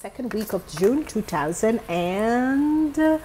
second week of June 2000 and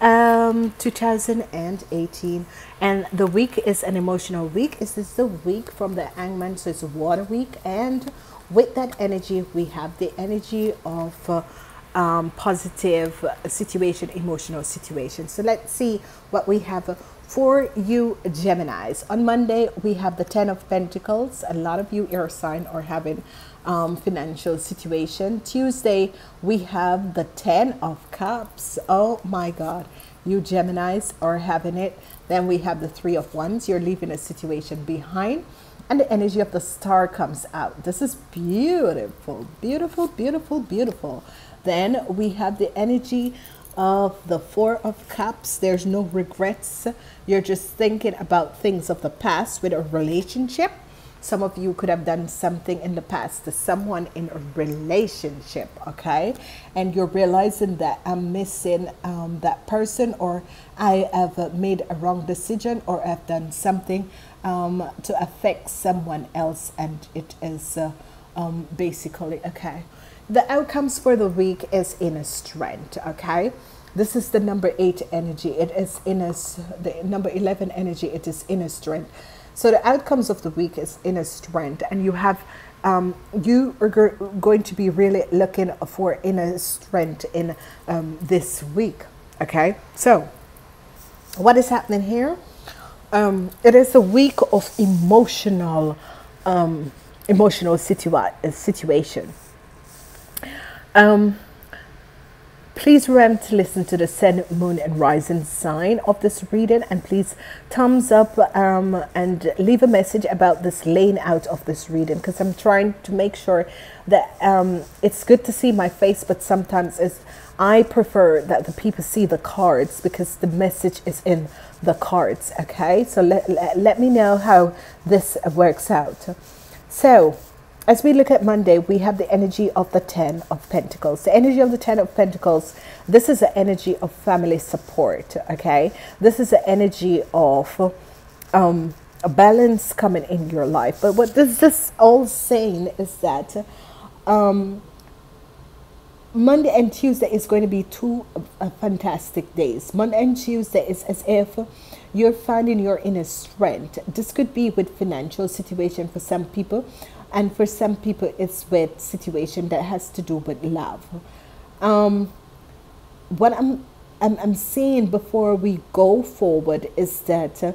um 2018 and the week is an emotional week is this the week from the hangman so it's water week and with that energy we have the energy of uh, um, positive situation emotional situation so let's see what we have for you Geminis. On Monday, we have the Ten of Pentacles. A lot of you air sign are having um, financial situation. Tuesday, we have the Ten of Cups. Oh my God, you Geminis are having it. Then we have the Three of Wands. You're leaving a situation behind. And the energy of the star comes out. This is beautiful, beautiful, beautiful, beautiful. Then we have the energy of the Four of Cups. There's no regrets. You're just thinking about things of the past with a relationship. Some of you could have done something in the past to someone in a relationship, okay? And you're realizing that I'm missing um, that person, or I have made a wrong decision, or I've done something um, to affect someone else, and it is uh, um, basically okay. The outcomes for the week is inner strength, okay? This is the number eight energy. It is inner, the number 11 energy, it is inner strength. So the outcomes of the week is inner strength, and you have um, you are going to be really looking for inner strength in um, this week. Okay, so what is happening here? Um, it is a week of emotional, um, emotional situa- situation. Um, Please remember to listen to the sun, moon, and rising sign of this reading, and please thumbs up um, and leave a message about this laying out of this reading because I'm trying to make sure that um, it's good to see my face, but sometimes it's I prefer that the people see the cards because the message is in the cards. Okay, so let, let, let me know how this works out. So as we look at Monday, we have the energy of the Ten of Pentacles. The energy of the Ten of Pentacles, this is the energy of family support, okay? This is the energy of um, a balance coming in your life. But what this, this all saying is that um, Monday and Tuesday is going to be two uh, fantastic days. Monday and Tuesday is as if you're finding your inner strength. This could be with financial situation for some people and for some people it's with situation that has to do with love. Um, what I'm, I'm i'm saying before we go forward is that uh,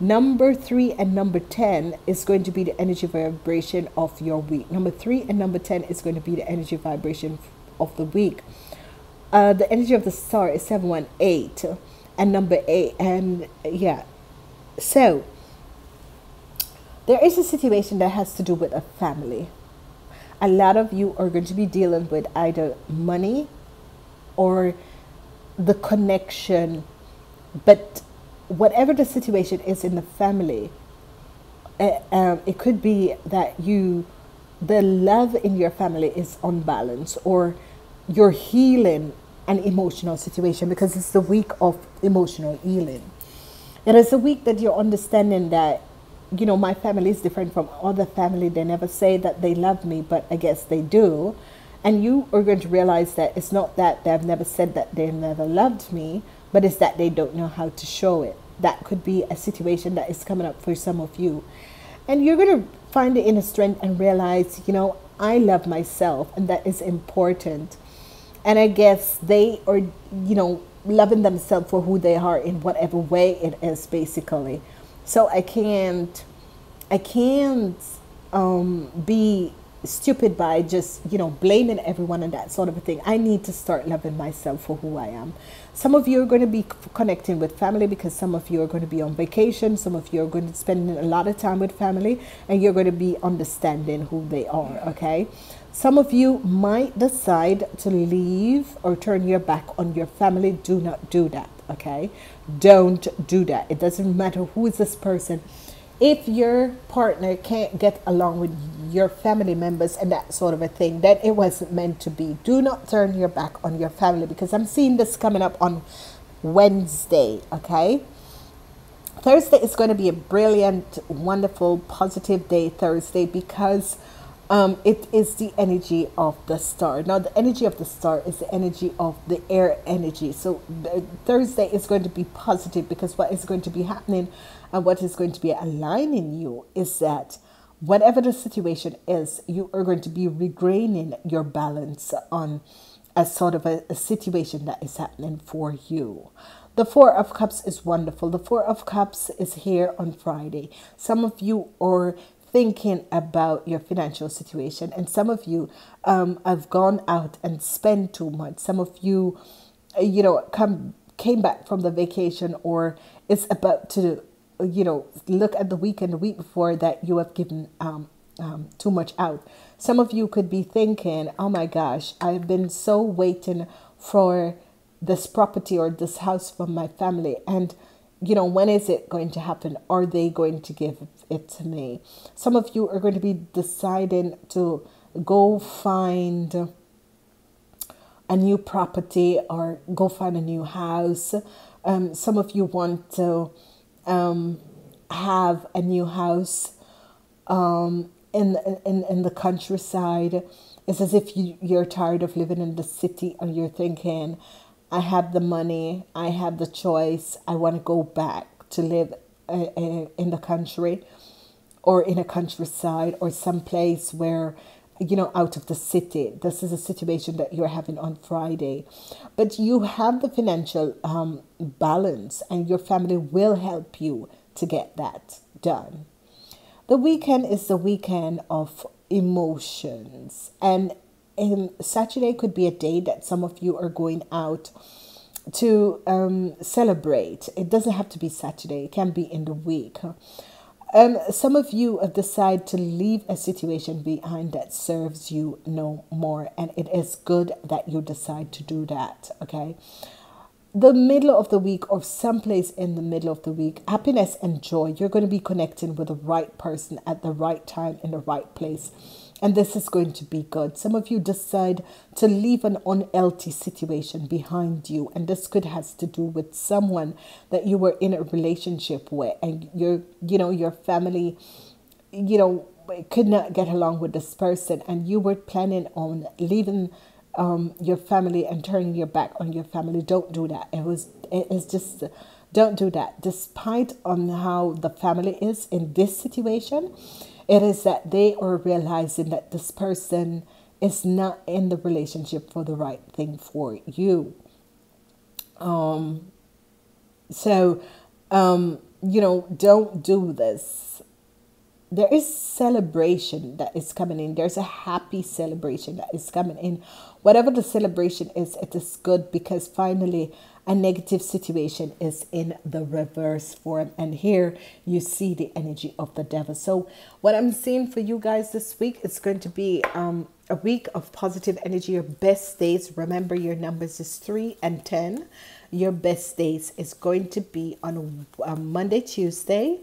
number three and number 10 is going to be the energy vibration of your week. Number three and number 10 is going to be the energy vibration of the week. Uh, the energy of the star is 718 and number 8 and yeah. So there is a situation that has to do with a family. A lot of you are going to be dealing with either money or the connection, but whatever the situation is in the family, uh, um, it could be that you, the love in your family is unbalanced, or you're healing an emotional situation because it's the week of emotional healing. It is a week that you're understanding that you know, my family is different from other family. They never say that they love me, but I guess they do. And you are going to realize that it's not that they've never said that they never loved me, but it's that they don't know how to show it. That could be a situation that is coming up for some of you. And you're going to find the inner strength and realize, you know, I love myself, and that is important. And I guess they are, you know, loving themselves for who they are in whatever way it is, basically. So I can't, I can't um, be stupid by just you know blaming everyone and that sort of a thing. I need to start loving myself for who I am. Some of you are going to be connecting with family because some of you are going to be on vacation. Some of you are going to spend a lot of time with family, and you're going to be understanding who they are. Okay. Some of you might decide to leave or turn your back on your family. Do not do that okay? Don't do that. It doesn't matter who is this person. If your partner can't get along with your family members and that sort of a thing, then it wasn't meant to be. Do not turn your back on your family because I'm seeing this coming up on Wednesday, okay? Thursday is going to be a brilliant, wonderful, positive day, Thursday, because um, it is the energy of the star. Now, the energy of the star is the energy of the air energy. So, Thursday is going to be positive because what is going to be happening and what is going to be aligning you is that whatever the situation is, you are going to be regaining your balance on a sort of a, a situation that is happening for you. The Four of Cups is wonderful. The Four of Cups is here on Friday. Some of you are thinking about your financial situation. And some of you um, have gone out and spent too much. Some of you, uh, you know, come came back from the vacation or it's about to, you know, look at the weekend, the week before that you have given um, um, too much out. Some of you could be thinking, oh my gosh, I've been so waiting for this property or this house from my family. And you know, when is it going to happen? Are they going to give it to me? Some of you are going to be deciding to go find a new property or go find a new house. Um, some of you want to um, have a new house um, in, in, in the countryside. It's as if you, you're tired of living in the city and you're thinking, I have the money, I have the choice, I want to go back to live uh, uh, in the country or in a countryside or some place where you know out of the city. This is a situation that you're having on friday. But you have the financial um, balance and your family will help you to get that done. The weekend is the weekend of emotions and um, Saturday could be a day that some of you are going out to um, celebrate. It doesn't have to be Saturday, it can be in the week. Um, some of you have decided to leave a situation behind that serves you no more, and it is good that you decide to do that. Okay, the middle of the week or someplace in the middle of the week, happiness and joy. You're going to be connecting with the right person at the right time in the right place and this is going to be good. Some of you decide to leave an unhealthy situation behind you, and this could has to do with someone that you were in a relationship with, and your you know your family, you know, could not get along with this person, and you were planning on leaving um, your family and turning your back on your family. Don't do that. It was it is just don't do that. Despite on how the family is in this situation it is that they are realizing that this person is not in the relationship for the right thing for you. Um, so, um, you know, don't do this. There is celebration that is coming in. There's a happy celebration that is coming in. Whatever the celebration is, it is good because finally a negative situation is in the reverse form. And here you see the energy of the devil. So, what I'm seeing for you guys this week is going to be um, a week of positive energy. Your best days, remember your numbers is 3 and 10. Your best days is going to be on um, Monday, Tuesday,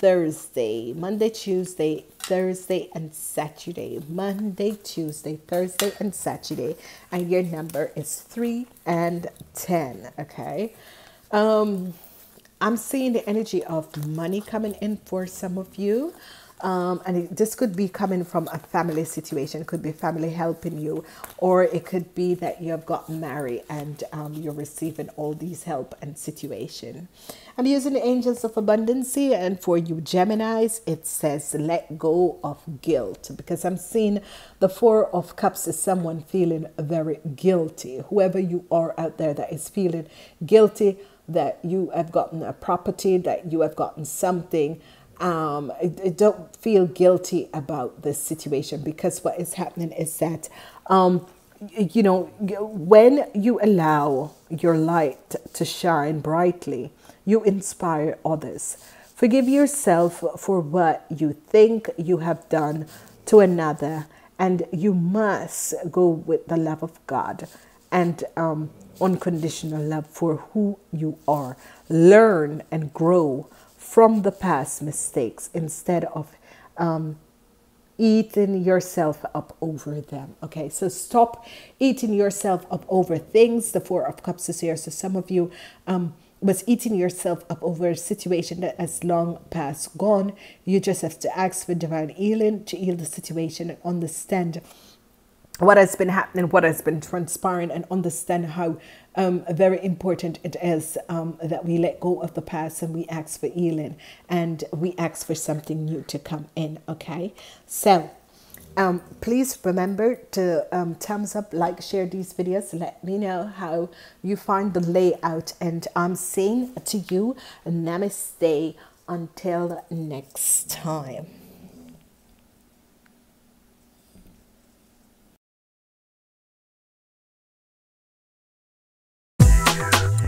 Thursday, Monday, Tuesday, Thursday, and Saturday. Monday, Tuesday, Thursday, and Saturday. And your number is 3 and 10. Okay. Um, I'm seeing the energy of money coming in for some of you. Um, and it, this could be coming from a family situation, it could be family helping you, or it could be that you have gotten married and um, you're receiving all these help and situation. I'm using the angels of abundance, and for you Geminis, it says let go of guilt because I'm seeing the Four of Cups is someone feeling very guilty. Whoever you are out there that is feeling guilty that you have gotten a property, that you have gotten something um, don't feel guilty about this situation because what is happening is that, um, you know, when you allow your light to shine brightly, you inspire others. Forgive yourself for what you think you have done to another, and you must go with the love of God and um, unconditional love for who you are. Learn and grow from the past mistakes instead of um, eating yourself up over them. Okay, so stop eating yourself up over things. The Four of Cups is here. So some of you, um, was eating yourself up over a situation that has long past gone, you just have to ask for divine healing to heal the situation and understand what has been happening, what has been transpiring, and understand how um, very important it is um, that we let go of the past and we ask for healing and we ask for something new to come in. Okay, so um, please remember to um, thumbs up, like, share these videos. Let me know how you find the layout, and I'm saying to you, Namaste until next time. Yeah.